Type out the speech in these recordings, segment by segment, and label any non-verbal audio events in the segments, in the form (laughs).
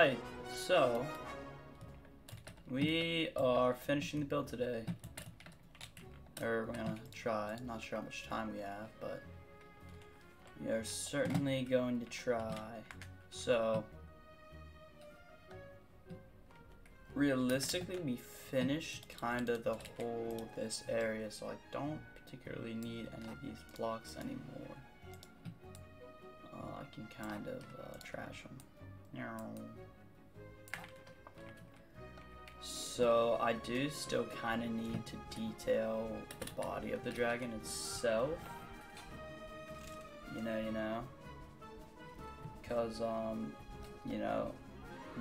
Alright, so we are finishing the build today. Or we're gonna try. Not sure how much time we have, but we are certainly going to try. So realistically we finished kind of the whole this area, so I don't particularly need any of these blocks anymore. Uh, I can kind of uh, trash them. So I do still kind of need to detail the body of the dragon itself. You know, you know. Because, um, you know,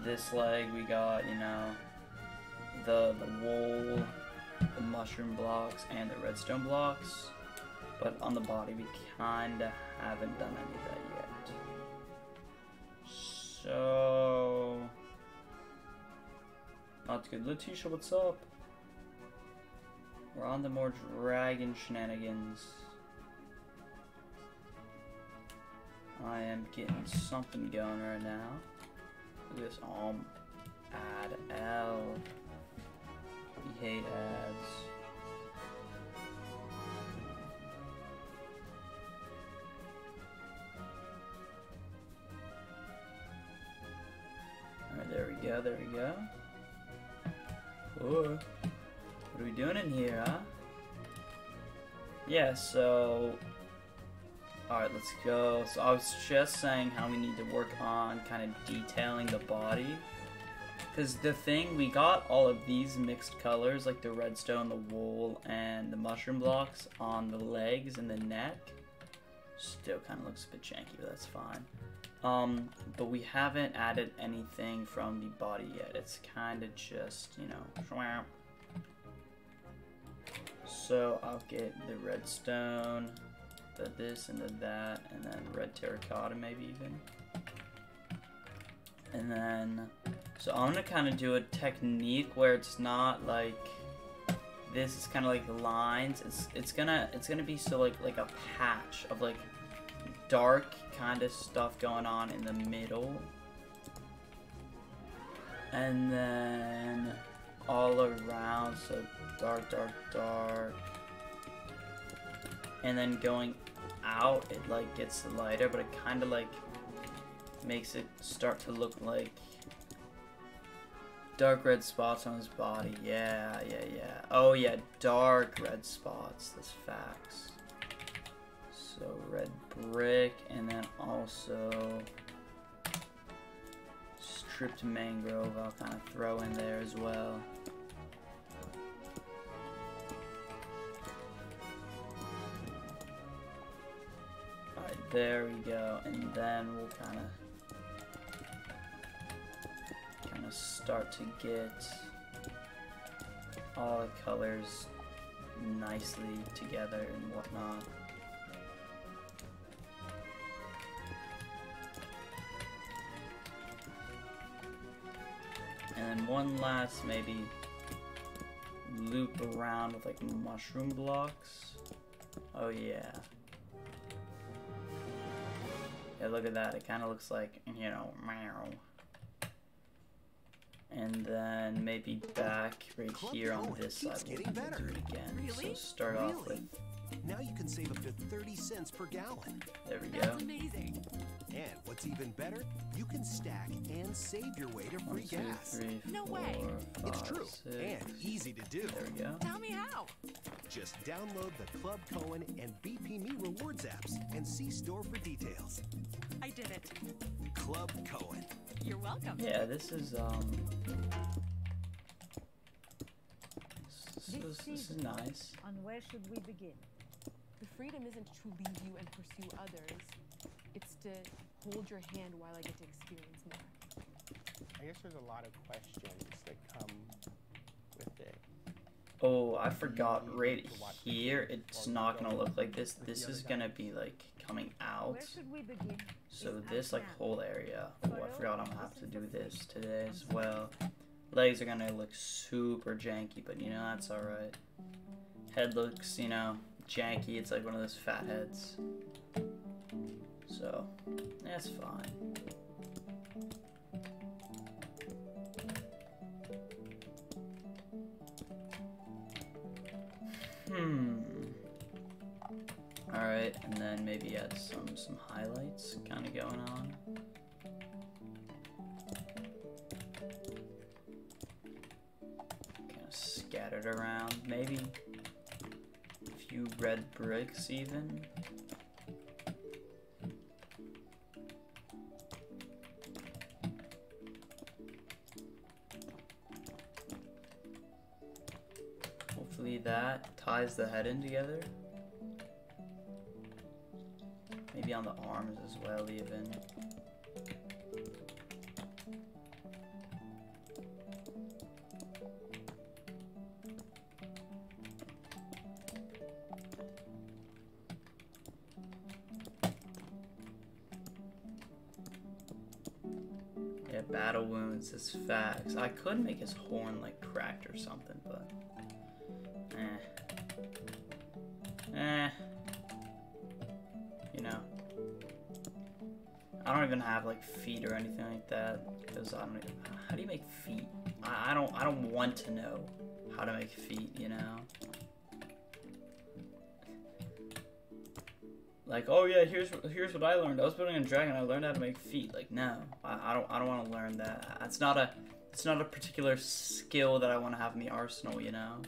this leg we got, you know, the, the wool, the mushroom blocks, and the redstone blocks. But on the body we kinda haven't done any of that yet. So... Not good. Letitia, what's up? We're on the more dragon shenanigans. I am getting something going right now. Look at this. Um, add L. We hate ads. Alright, there we go, there we go. Whoa. What are we doing in here, huh? Yeah, so... Alright, let's go. So I was just saying how we need to work on kind of detailing the body. Because the thing, we got all of these mixed colors, like the redstone, the wool, and the mushroom blocks on the legs and the neck. Still kind of looks a bit janky, but that's fine. Um, but we haven't added anything from the body yet. It's kind of just, you know, so I'll get the redstone, the this and the that, and then red terracotta maybe even. And then, so I'm gonna kind of do a technique where it's not like this is kind of like lines. It's it's gonna it's gonna be so like like a patch of like dark kind of stuff going on in the middle. And then all around, so dark, dark, dark. And then going out, it like gets lighter, but it kind of like makes it start to look like dark red spots on his body. Yeah, yeah, yeah. Oh yeah, dark red spots. That's facts. So red brick, and then also stripped mangrove I'll kind of throw in there as well. Alright, there we go. And then we'll kind of kind of start to get all the colors nicely together and whatnot. Then one last maybe loop around with like mushroom blocks. Oh yeah. Yeah, look at that. It kind of looks like, you know, meow. And then maybe back right here on this side. We'll do it again. Really? So start really? off with. Now you can save up to 30 cents per gallon. There we go. That's amazing. And what's even better, you can stack and save your way to One, free two, gas. three, No way. four, It's true six. and easy to do. There we go. Tell me how. Just download the Club Cohen and BP Me Rewards apps and see store for details. I did it. Club Cohen. You're welcome. Yeah, this is um. This, This is, this is nice. On where should we begin? The freedom isn't to leave you and pursue others. It's to hold your hand while I get to experience more. I guess there's a lot of questions that come with it. Oh, I forgot. Right to watch the here, it's not gonna look like this. This is gonna be like coming out. Where should we begin? So this like whole area. Oh, I forgot I'm gonna have to do this today as well. Legs are gonna look super janky, but you know that's alright. Head looks, you know, janky. It's like one of those fat heads. So, that's fine. Hmm. Alright, and then maybe add some, some highlights kind of going on. Kind of scattered around, maybe few red bricks even. Hopefully that ties the head in together. Maybe on the arms as well, even. Facts. I could make his horn like cracked or something, but eh. Eh. You know. I don't even have like feet or anything like that because I don't even. How do you make feet? I, I don't. I don't want to know how to make feet. You know. Like, oh yeah, here's here's what I learned. I was building a dragon. I learned how to make feet. Like, no, I, I don't. I don't want to learn that. It's not a. It's not a particular skill that I want to have in the arsenal. You know.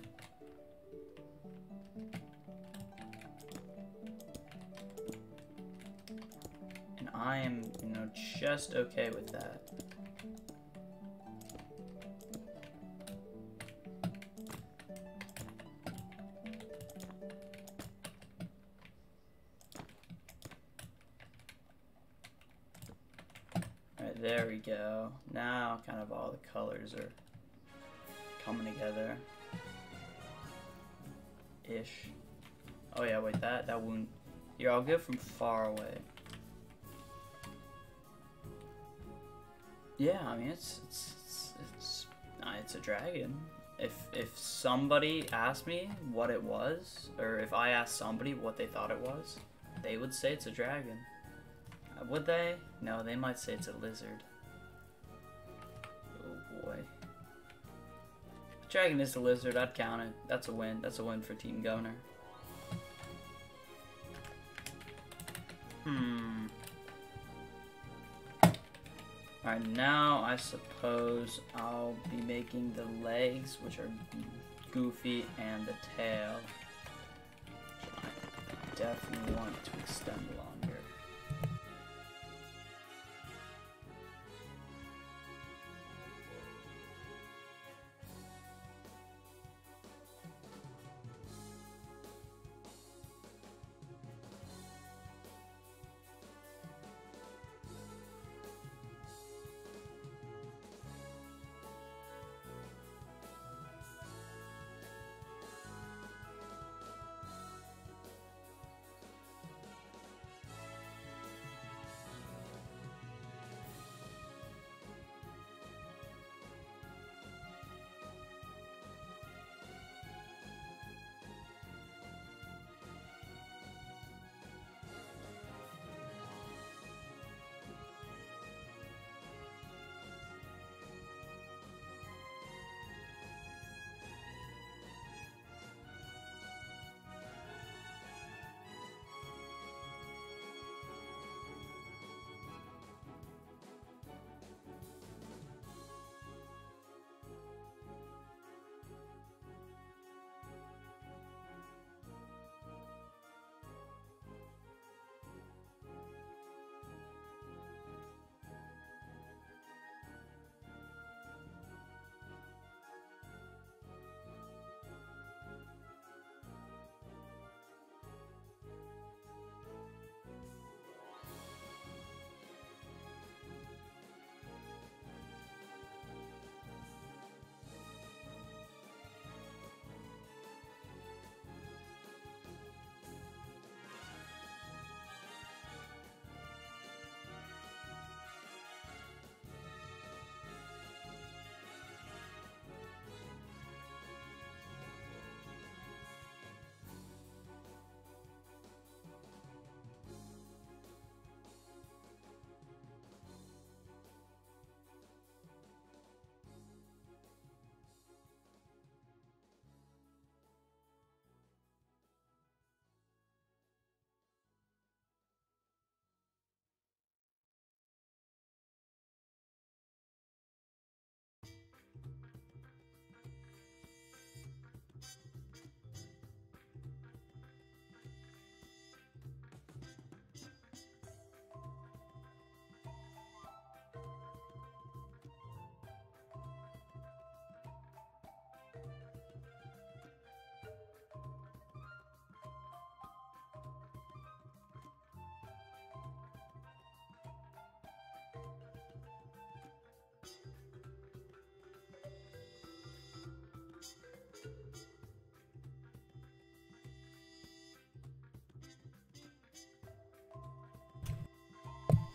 And I am, you know, just okay with that. There we go. Now kind of all the colors are coming together. Ish. Oh yeah, wait, that, that wound. Here, I'll get from far away. Yeah, I mean, it's, it's, it's, it's, uh, it's a dragon. If, if somebody asked me what it was, or if I asked somebody what they thought it was, they would say it's a dragon. Uh, Would they? No, they might say it's a lizard. Oh boy. Dragon is a lizard, I'd count it. That's a win. That's a win for Team Goner. Hmm. Alright, now I suppose I'll be making the legs, which are goofy, and the tail. I definitely want to extend longer.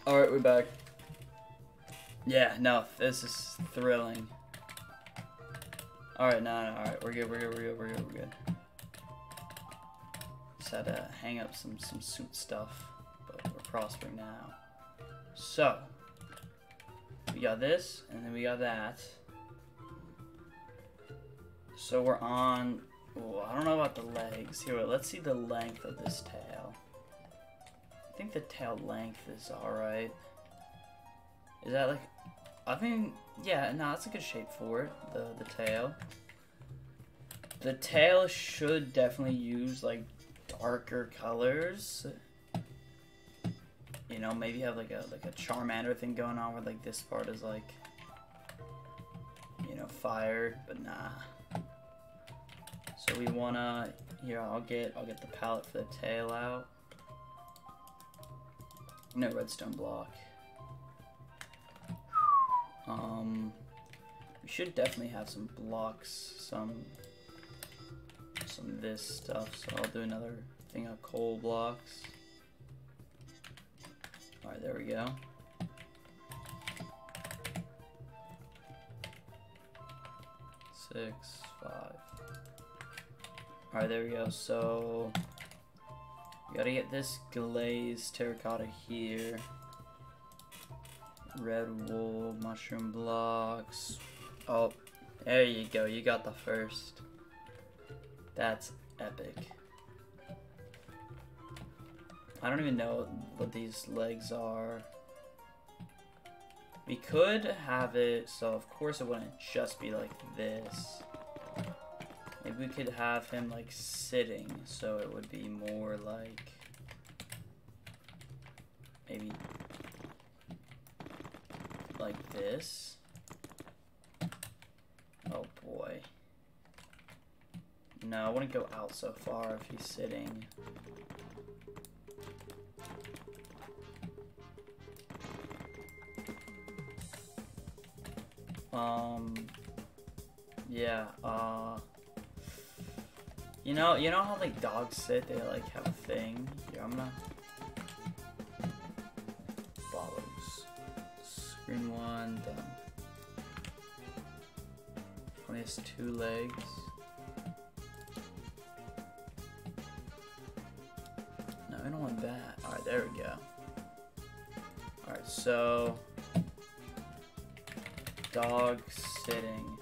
Alright, we're back. Yeah, no, this is thrilling. Alright, no, no, alright, we're good, we're good, we're good, we're good, we're good. Just had to hang up some, some suit stuff, but we're prospering now. So, we got this, and then we got that. So we're on, oh, I don't know about the legs. Here, let's see the length of this tail. I think the tail length is alright. Is that like, I think, yeah, no, that's a good shape for it, the, the tail. The tail should definitely use like darker colors. You know, maybe have like a like a Charmander thing going on where like this part is like, you know, fire, but nah. So we wanna, here, I'll get, I'll get the palette for the tail out. No redstone block. Um, we should definitely have some blocks, some, some this stuff. So I'll do another thing of coal blocks. All right, there we go. Six, five. All right, there we go. So gotta get this glazed terracotta here. Red wool, mushroom blocks. Oh, there you go. You got the first. That's epic. I don't even know what these legs are. We could have it, so of course it wouldn't just be like this. Maybe we could have him like sitting, so it would be more like maybe like this. Oh boy. No, I wouldn't go out so far if he's sitting. Um, yeah, uh, you know, you know how like dogs sit, they like have a thing? Yeah, I'm gonna, follows, screen one, done. Only has two legs. No, I don't want that. Alright, there we go. Alright, so, dog sitting.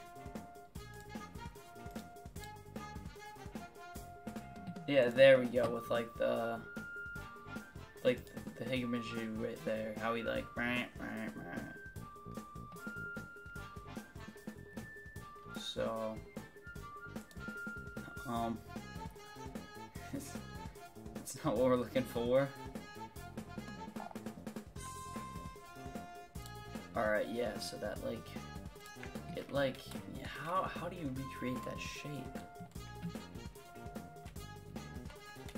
Yeah, there we go with like the like the Higamaji right there. How he like so um (laughs) it's not what we're looking for. Alright, yeah, so that like it like how how do you recreate that shape?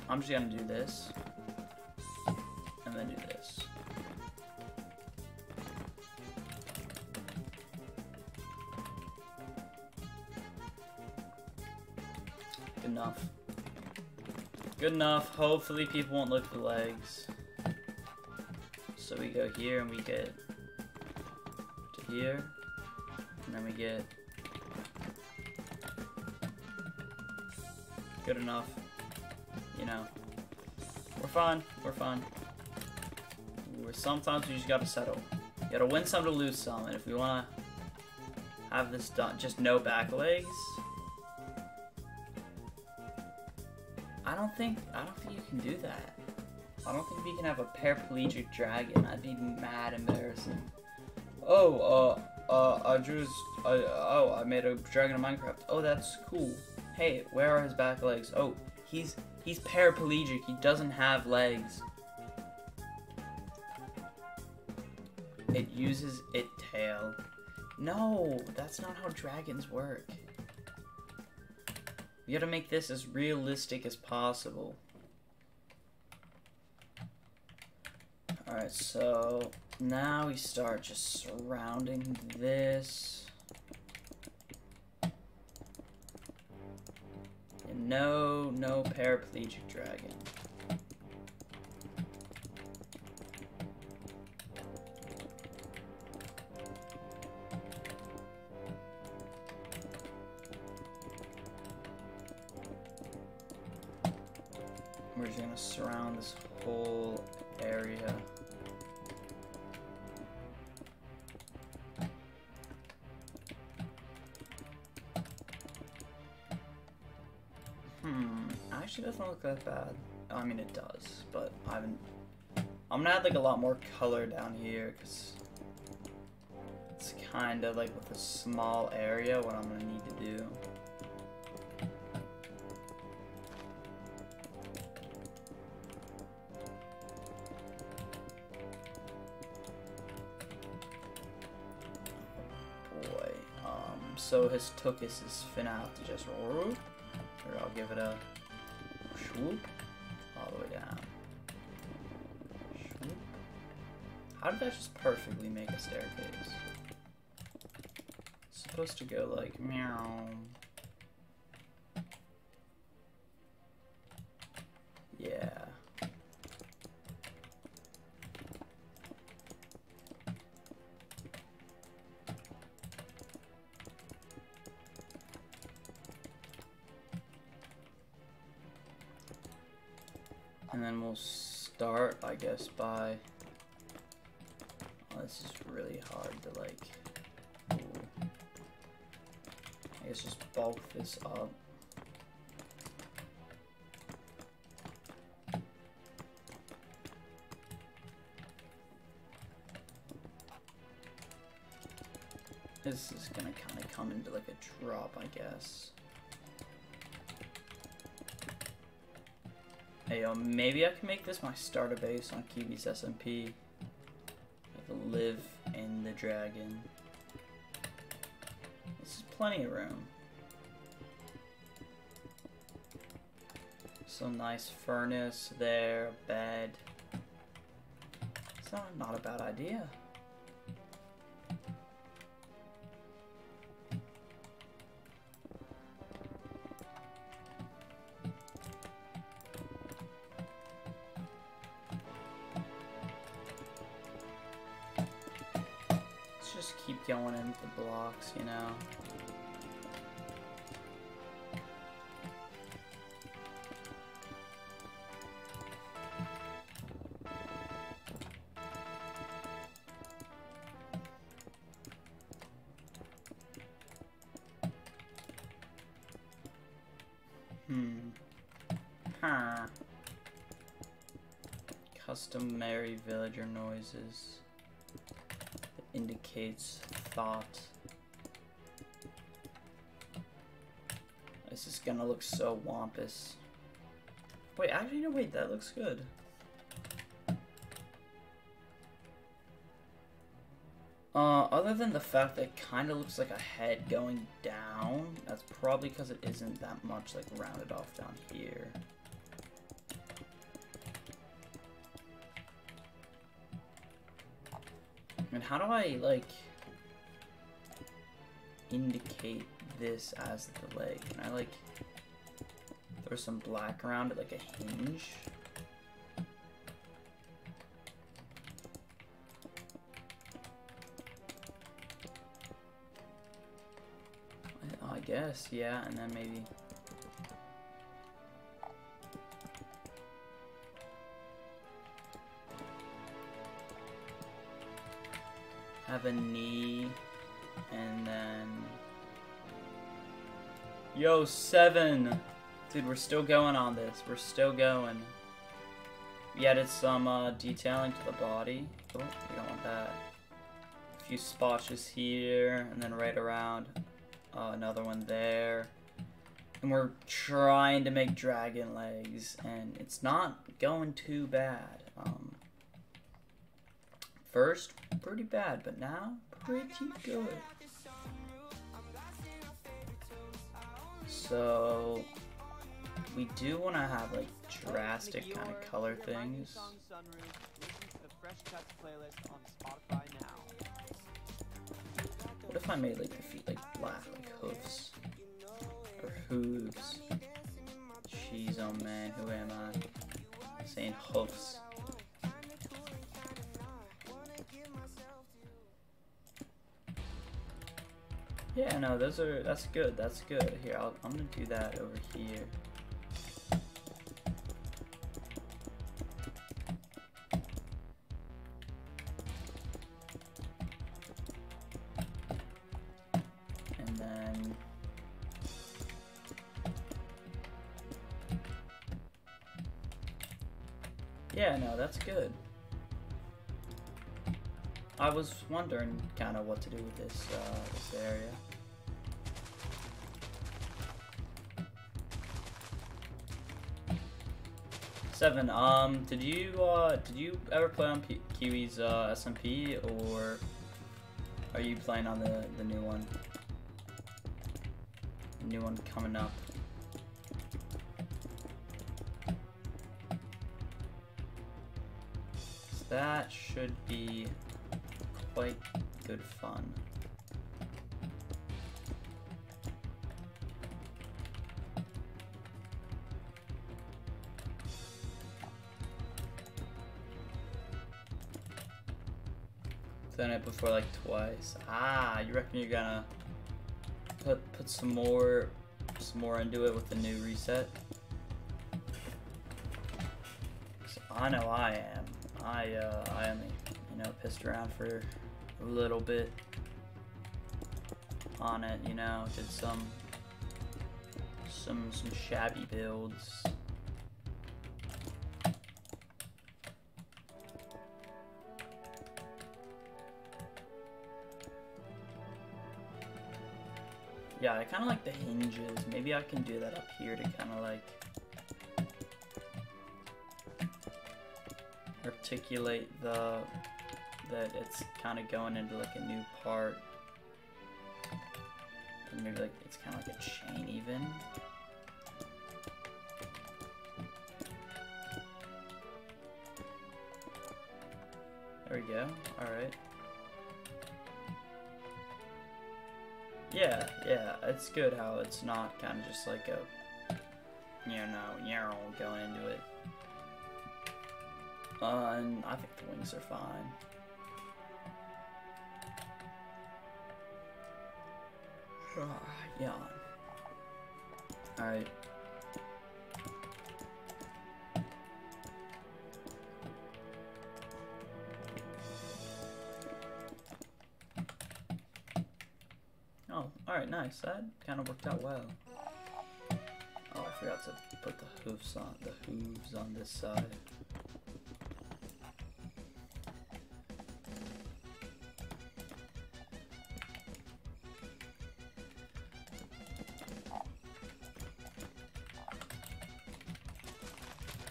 I'm just gonna do this and then do this. Good enough. Good enough. Hopefully people won't look the legs. So we go here and we get to here. And then we get good enough. Fine. We're fine. We're, sometimes we just gotta settle. You gotta win some to lose some. And if we wanna have this done, just no back legs. I don't think I don't think you can do that. I don't think we can have a paraplegic dragon. I'd be mad embarrassing. Oh, uh, uh, I drew. I, oh, I made a dragon in Minecraft. Oh, that's cool. Hey, where are his back legs? Oh, he's he's paraplegic. He doesn't have legs. It uses it tail. No, that's not how dragons work. We gotta make this as realistic as possible. Alright, so now we start just surrounding this. No, no paraplegic dragon. Doesn't look that bad. I mean, it does, but I haven't. I'm gonna add like a lot more color down here because it's kind of like with a small area what I'm gonna need to do. Um, so his Tukis is finna have to just whoop, or I'll give it a swoop all the way down. Swoop. How did that just perfectly make a staircase? It's supposed to go like meow. This up. This is gonna kind of come into like a drop, I guess. Hey, yo, maybe I can make this my starter base on Kiwi's SMP. Can live in the dragon. This is plenty of room. Some nice furnace there, bed. It's not, not a bad idea. Let's just keep going into the blocks, you know. Villager noises indicates thought. This is gonna look so wampus. Wait, actually, no, wait, that looks good. Uh, other than the fact that it kind of looks like a head going down, that's probably because it isn't that much, like, rounded off down here. How do I, like, indicate this as the leg? Can I, like, throw some black around it like a hinge? I- I guess, yeah, and then maybe... have a knee, and then. Yo, seven! Dude, we're still going on this. We're still going. We added some uh, detailing to the body. Oh, we don't want that. A few spotches here, and then right around. Uh, another one there. And we're trying to make dragon legs, and it's not going too bad. Um, first, pretty bad, but now, pretty good. So, we do want to have like drastic kind of color things. What if I made like the feet like black, like hoofs? Or hooves? Jeez, oh man, who am I? Saying hoofs. Yeah, no, those are, that's good, that's good. Here, I'll, I'm gonna do that over here. And then... Yeah, no, that's good. I was wondering kind of what to do with this, uh, this area. Seven. Um, did you uh did you ever play on P Kiwi's uh, SMP or are you playing on the the new one? New one coming up. So that should be quite good fun. Before like twice. Ah, you reckon you're gonna put put some more some more into it with the new reset? I know I am. I uh I only you know pissed around for a little bit on it, you know, did some some some shabby builds. Yeah, I kind of like the hinges. Maybe I can do that up here to kind of like articulate the that it's kind of going into like a new part. And maybe like it's kind of like a chain even. There we go. All right. Yeah, yeah, it's good how it's not kind of just like a, you know, yarrow going into it. Uh, and I think the wings are fine. yeah. Alright. Oh, alright, nice. That kind of worked out well. Oh, I forgot to put the hoofs on the hooves on this side.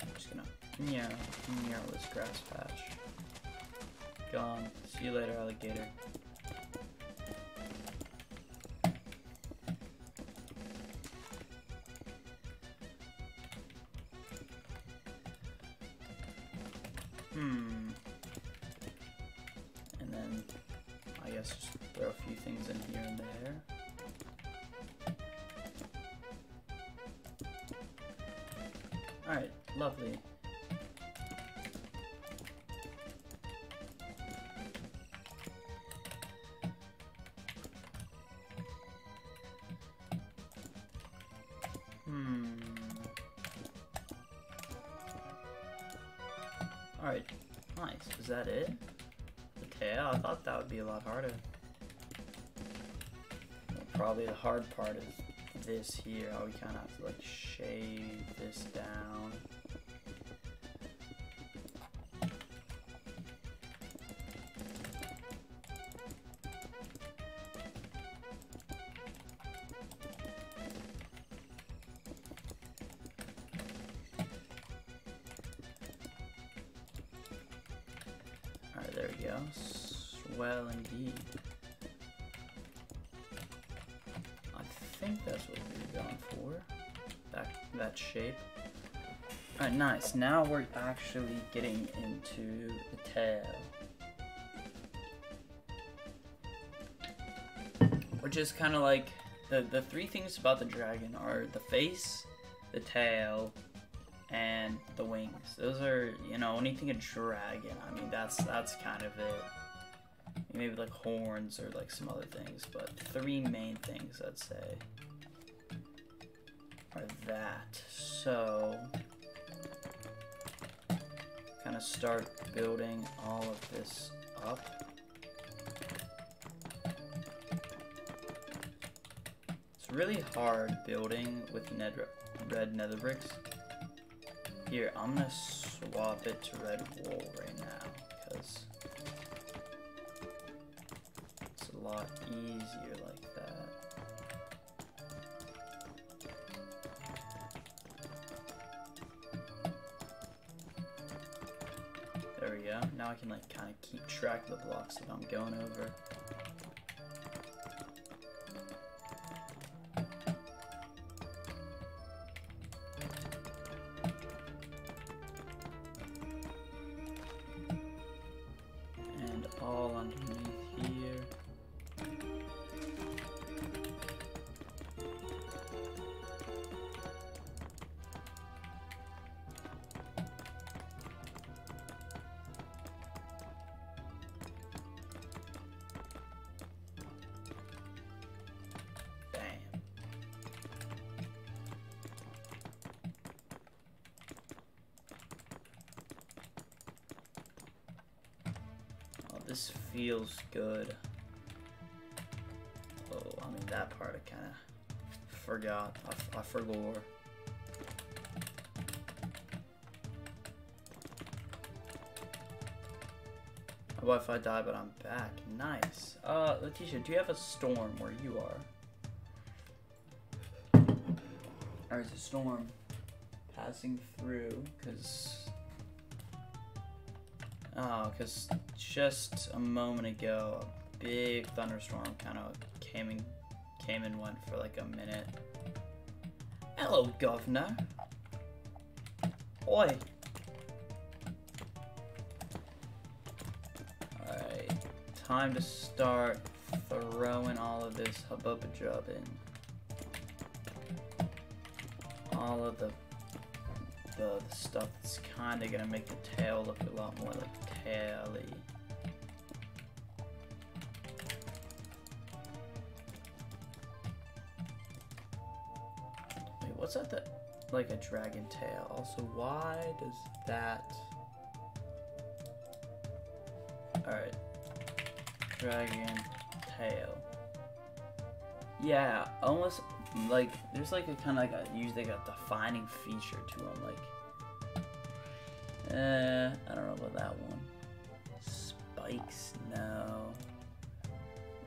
I'm just gonna narrow, narrow this grass patch. Gone. See you later, alligator. Guess just throw a few things in here and there. Alright, lovely. Hmm. Alright, nice. Is that it? Thought that would be a lot harder. Well, probably the hard part is this here, we kind of have to like shave this down. Swell indeed. I think that's what we were going for. That, that shape. Alright, nice. Now we're actually getting into the tail. Which is kind of like, the, the three things about the dragon are the face, the tail, and the wings. Those are, you know, when you think of dragon, I mean, that's that's kind of it. Maybe like horns or like some other things, but three main things I'd say are that. So, kind of start building all of this up. It's really hard building with ned red nether bricks. Here, I'm gonna swap it to red wool right easier like that. There we go. Now I can like kind of keep track of the blocks that I'm going over. Good. Oh, I mean that part I kind of forgot. I, I. My Wi-Fi died, but I'm back. Nice. Uh, Letitia, do you have a storm where you are? Or is a storm passing through? Cause Oh, because just a moment ago, a big thunderstorm kind of came and came and went for like a minute. Hello, governor. Oi. Alright, time to start throwing all of this hubbub-a-jub in. All of the the, the stuff that's kind of gonna make the tail look a lot more like taily. Wait, what's that? That like a dragon tail. Also, why does that? All right, dragon tail. Yeah, almost like there's like a kind of like a usually like a defining feature to them. Like, eh, I don't know about that one. Spikes, no.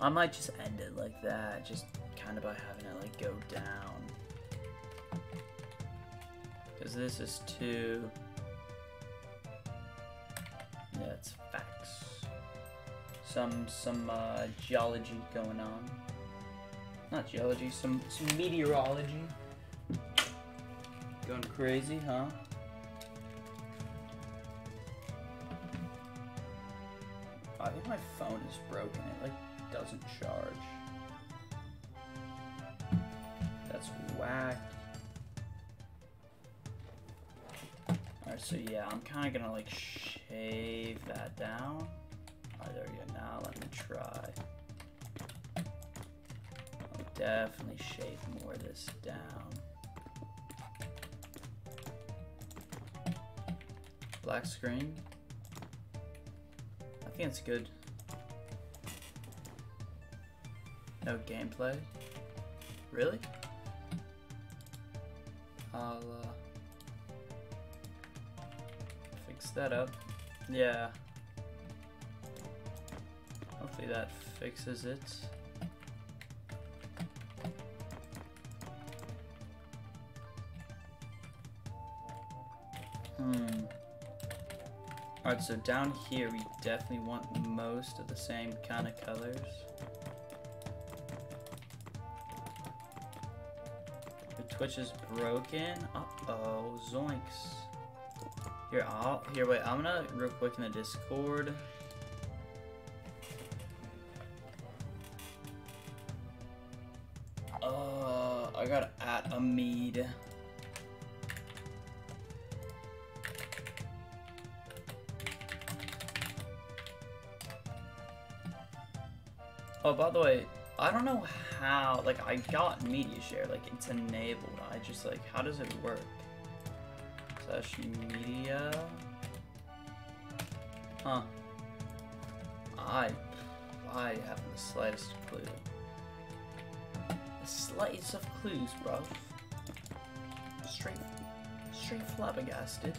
I might just end it like that, just kind of by having it like go down. Because this is too. Yeah, it's facts. Some some uh, geology going on not geology, some some meteorology. Going crazy, huh? I think my phone is broken. It like doesn't charge. That's whack. Alright, so yeah, I'm kind of gonna like shave that down. Alright, there we go. Now let me try definitely shave more of this down. Black screen. I think it's good. No gameplay. Really? I'll uh, fix that up. Yeah. Hopefully that fixes it. Alright, so down here we definitely want most of the same kind of colors. The Twitch is broken. Uh-oh, zoinks. Here, I'll, here, wait, I'm gonna real quick in the Discord. Uh, I gotta at a mead. Oh, by the way, I don't know how, like, I got media share, like, it's enabled. I just, like, how does it work? Slash media? Huh. I, I haven't the slightest clue. The slightest of clues, bro. Straight, straight flabbergasted.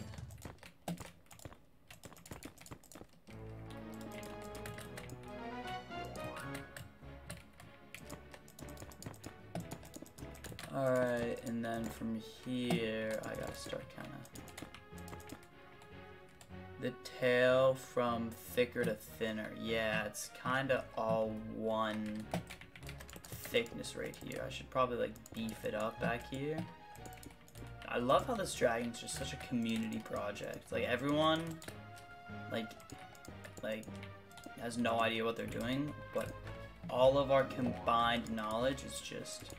From here, I gotta start kind of. The tail from thicker to thinner. Yeah, it's kind of all one thickness right here. I should probably like beef it up back here. I love how this dragon's just such a community project. Like everyone, like, like, has no idea what they're doing, but all of our combined knowledge is just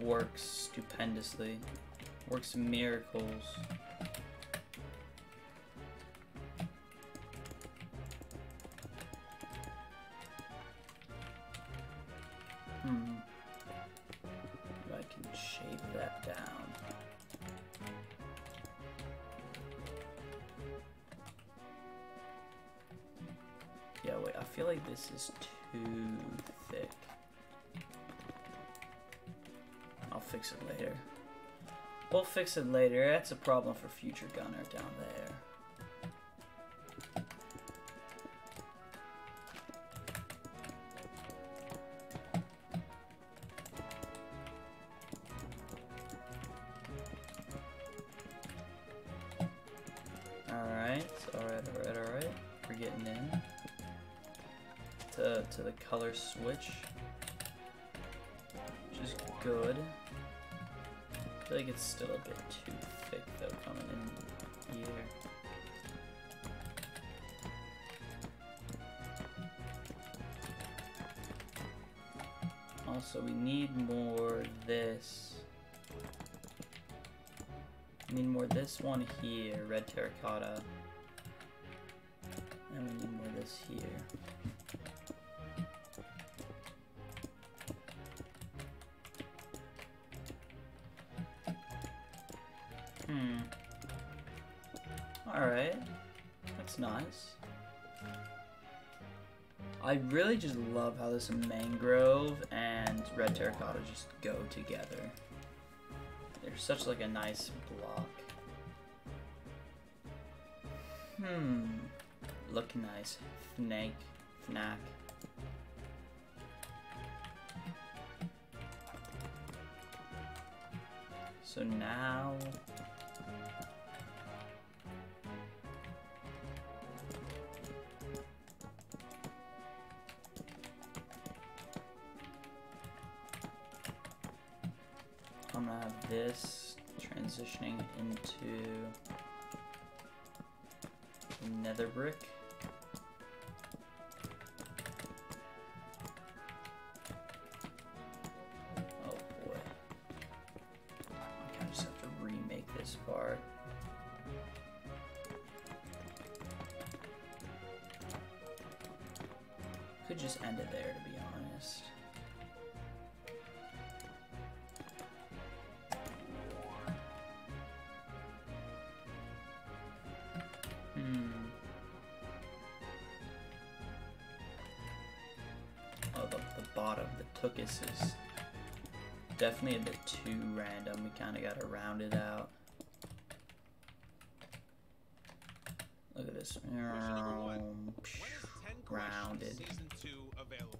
works stupendously, works miracles. Hmm. I can shape that down. Yeah, wait, I feel like this is too fix it later. We'll fix it later. That's a problem for future gunner down there. One here, red terracotta. And we need more of this here. Hmm. Alright. That's nice. I really just love how this mangrove and red terracotta just go together. They're such like a nice Hmm. Look nice. Snake. Fnac. So now I'm gonna have this transitioning into nether brick. Oh boy. I just have to remake this part. Could just end it there bottom, the Tookus is definitely a bit too random. We kind of got to round it out. Look at this. Question number one. Um, When is 10 Rounded. Season 2 available?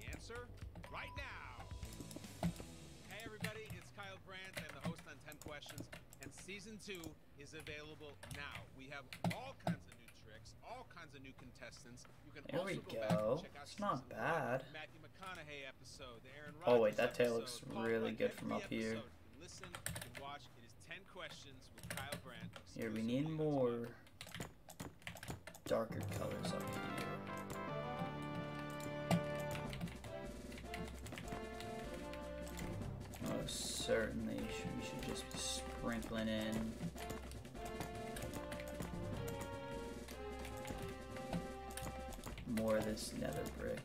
The answer, right now. Hey everybody, it's Kyle Brandt. I'm the host on 10 Questions, and Season 2 is available now. We have all kinds of all kinds of new contestants. You can There also we go, go. and check out It's not bad. Matthew McConaughey episode, the Aaron Oh, wait, that tail looks really good from up here. episode. You can listen, you watch. It is 10 Questions with Kyle Brandt. Here, we need more darker colors up here. Most certainly, we should just be sprinkling in. More of this nether brick.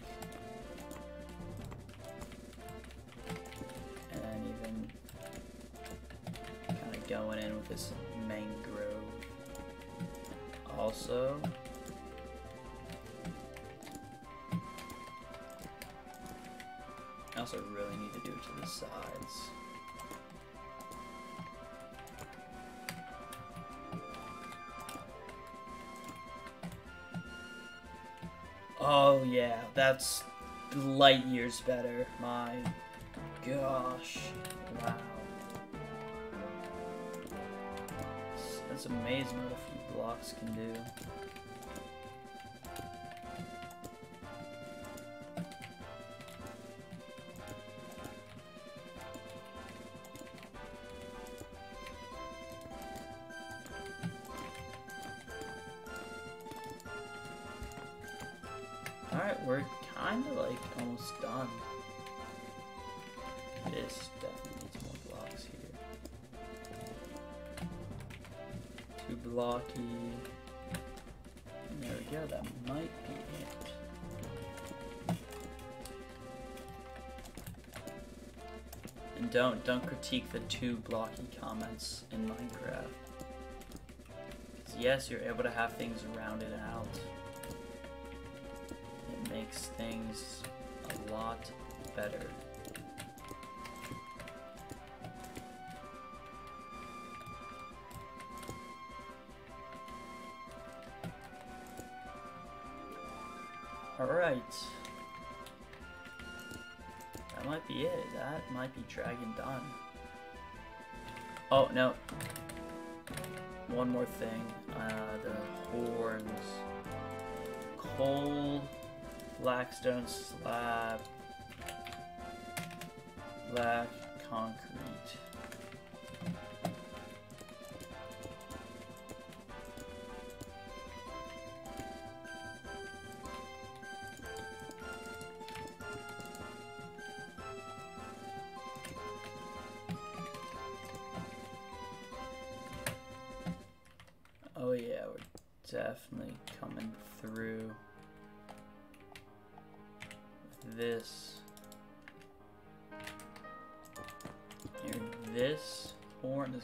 And then even kind of going in with this mangrove. Also, I also really need to do it to the sides. Oh yeah, that's light years better. My gosh. Wow. That's amazing what a few blocks can do. Don't critique the two blocky comments in Minecraft. yes, you're able to have things rounded out. It makes things a lot better. Alright. That might be dragon done. Oh, no. One more thing. Uh, the horns. Coal, blackstone slab, black concrete.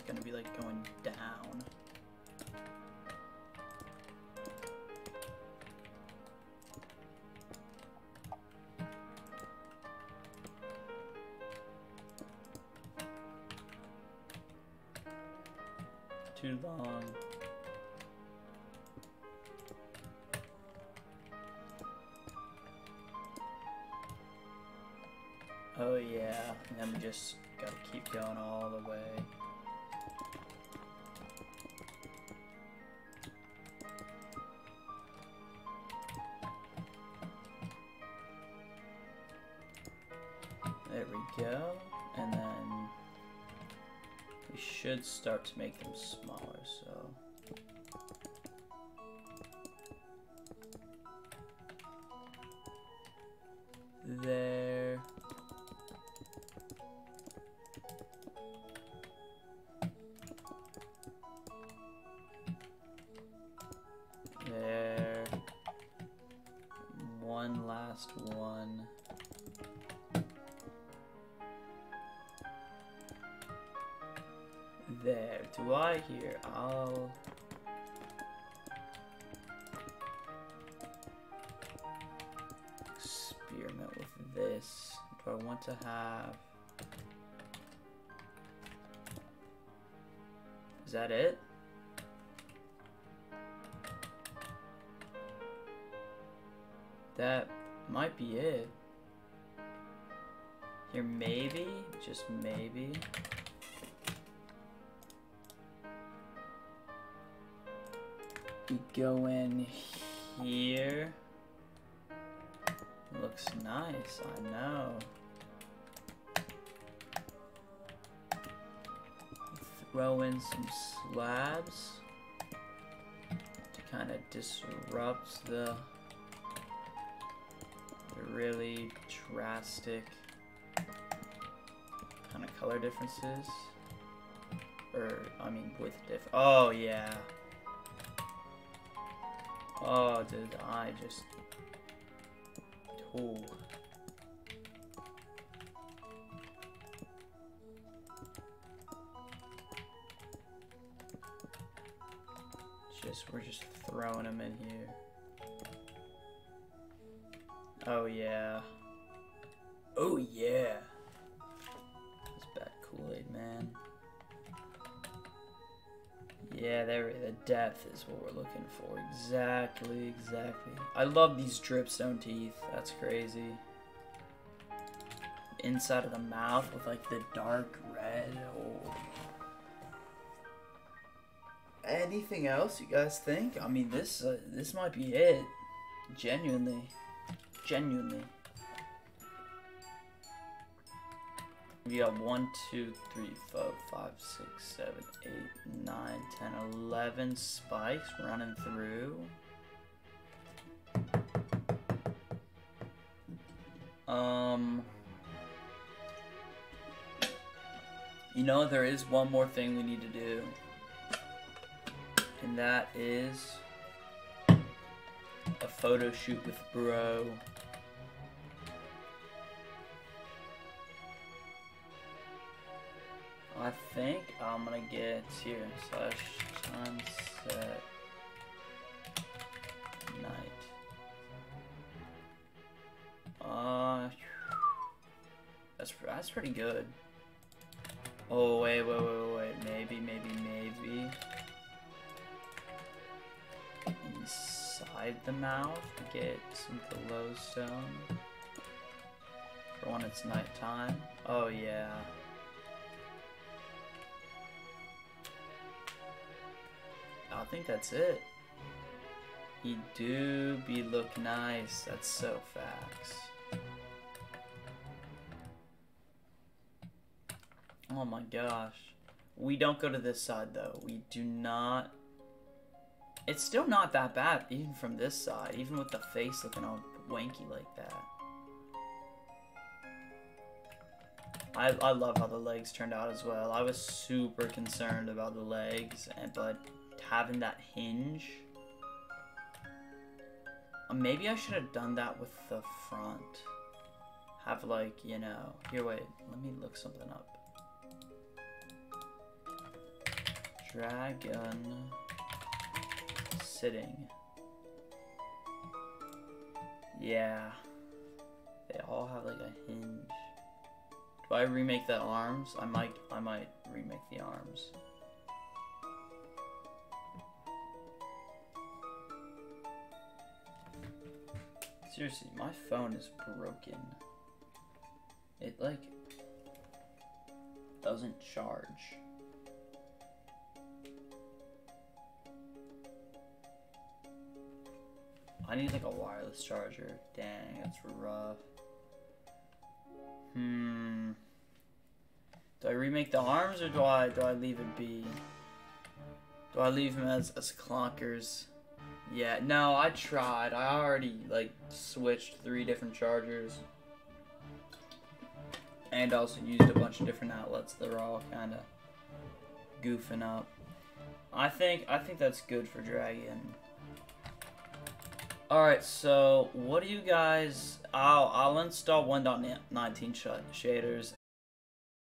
Gonna be like going down. Too long. Oh yeah, and then we just gotta keep going all the way. We go, and then we should start to make them smaller, so. Throw in some slabs to kind of disrupt the the really drastic kind of color differences. Or, I mean, with diff. Oh, yeah. Oh, did I just. Oh. Is what we're looking for. Exactly, exactly. I love these dripstone teeth. That's crazy. inside of the mouth with like the dark red. Oh. Anything else you guys think? I mean, this uh, this might be it. Genuinely, genuinely. We got one, two, three, four, five, six, seven, eight, nine, ten, eleven spikes running through. Um, you know, there is one more thing we need to do, and that is a photo shoot with Bro. I think I'm gonna get here slash sunset night. Uh, that's that's pretty good. Oh wait, wait, wait, wait, wait. Maybe, maybe, maybe. Inside the mouth, get some glowstone for when it's nighttime. Oh yeah. I think that's it. He do be look nice. That's so facts. Oh my gosh. We don't go to this side though. We do not. It's still not that bad, even from this side, even with the face looking all wanky like that. I, I love how the legs turned out as well. I was super concerned about the legs, and but having that hinge. Uh, Maybe I should have done that with the front. Have like, you know, here wait, let me look something up. Dragon sitting. Yeah. They all have like a hinge. Do I remake the arms? I might I might remake the arms. Seriously, my phone is broken. It like doesn't charge. I need like a wireless charger. Dang, that's rough. Hmm. Do I remake the arms or do I do I leave it be? Do I leave them as as clonkers? Yeah, no, I tried. I already like switched three different chargers. And also used a bunch of different outlets that are all kinda goofing up. I think I think that's good for Dragon. Alright, so what do you guys I'll I'll install 1.19 sh shaders